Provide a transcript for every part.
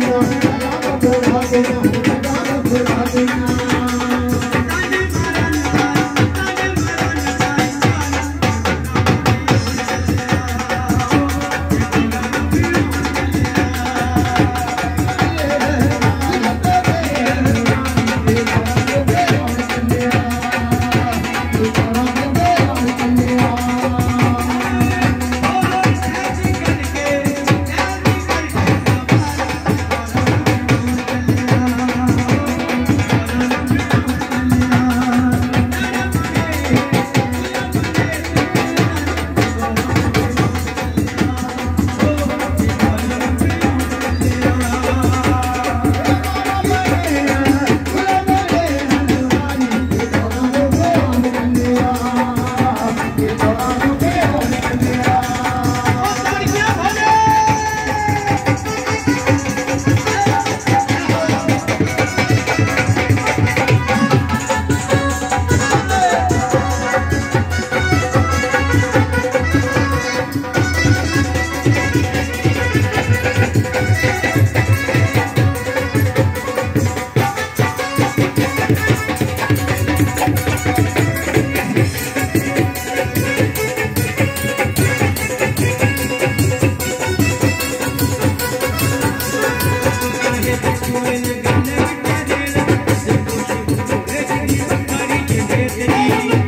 Hasina, it Hasina.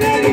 Yeah.